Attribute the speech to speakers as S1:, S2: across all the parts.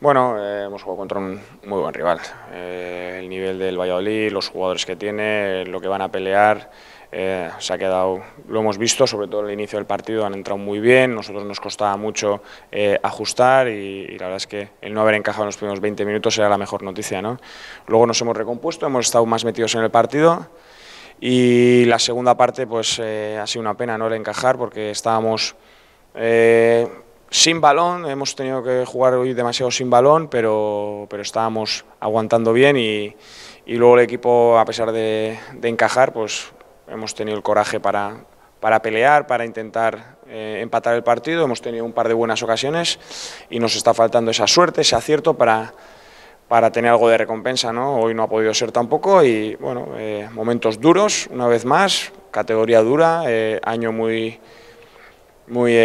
S1: Bueno, eh, hemos jugado contra un muy buen rival. Eh, el nivel del Valladolid, los jugadores que tiene, lo que van a pelear, eh, se ha quedado, lo hemos visto, sobre todo el inicio del partido, han entrado muy bien, nosotros nos costaba mucho ajustar y, la verdad es que el no haber encajado en los primeros 20 minutos era la mejor noticia. ¿no? Luego nos hemos recompuesto, hemos estado más metidos en el partido y la segunda parte pues ha sido una pena no el encajar porque estábamos sin balón, hemos tenido que jugar hoy demasiado sin balón, pero, pero estábamos aguantando bien y, luego el equipo, a pesar de, encajar, pues hemos tenido el coraje para, para pelear, para intentar eh, empatar el partido, hemos tenido un par de buenas ocasiones y nos está faltando esa suerte, ese acierto para, para tener algo de recompensa, ¿no? Hoy no ha podido ser tampoco y, bueno, eh, momentos duros, una vez más, categoría dura, eh, año muy, muy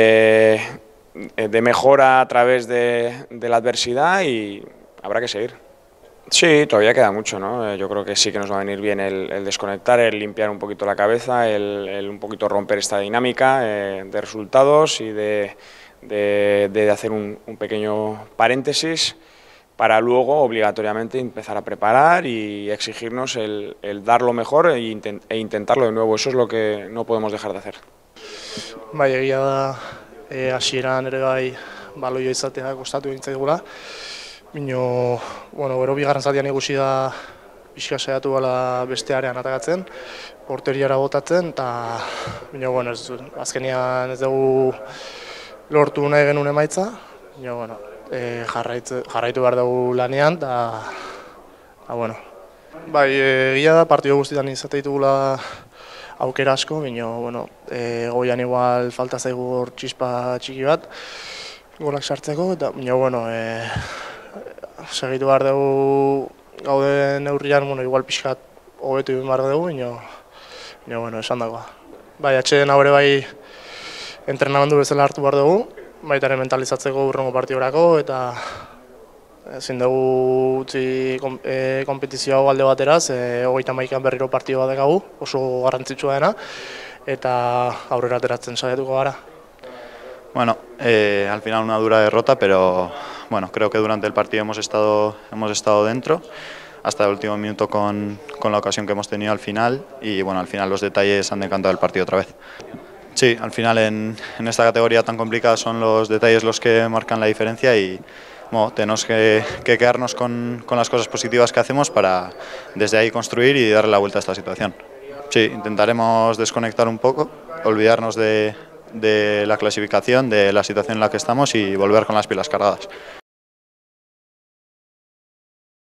S1: de mejora a través de, de, la adversidad y habrá que seguir. Sí, todavía queda mucho, ¿no? Eh, yo creo que sí que nos va a venir bien el, el desconectar, el limpiar un poquito la cabeza, el, el un poquito romper esta dinámica eh, de resultados y de, de, de hacer un, un, pequeño paréntesis para luego obligatoriamente empezar a preparar y exigirnos el, el dar lo mejor e, intent, e intentarlo de nuevo. Eso es lo que no podemos dejar de hacer.
S2: Bai, egia da e, asieran ere bai baloio izatea kostatu egin Bino, bueno, gero bigarren zatian ikusi da pixka saiatu bala bestearean atakatzen, porteriara botatzen, eta bino, bueno, ez, azkenian ez dugu lortu nahi genuen emaitza, bino, bueno, e, jarraitu, jarraitu behar dugu lanean, eta, bueno, bai, egia da, partido guztietan izate ditugula aukera asko, bino, bueno, e, goian igual falta zaigu hor txispa txiki bat, golak sartzeko, eta, bino, bueno, e, segitu behar dugu gaude neurrian, bueno, igual pixkat hobetu egin behar dugu, bino, bino, bueno, esan dagoa. Bai, atxeden haure bai entrenamendu bezala hartu behar dugu, baita ere mentalizatzeko urrengo partiorako, eta ezin dugu utzi e, kompetizio hau alde bateraz, e, hogeita maikan berriro partido bat dekagu, oso garrantzitsua dena, eta aurrera ateratzen saiatuko gara.
S3: Bueno, eh, al final una dura derrota, pero bueno, creo que durante el partido hemos estado, hemos estado dentro hasta el último minuto con, con la ocasión que hemos tenido al final y bueno, al final los detalles han decantado el partido otra vez. Sí, al final en, en esta categoría tan complicada son los detalles los que marcan la diferencia y tenemos que, que quedarnos con, con, las cosas positivas que hacemos para desde ahí construir y darle la vuelta a esta situación. Sí, intentaremos desconectar un poco, olvidarnos de, de la clasificación, de la situación en la que estamos y volver con las pilas cargadas.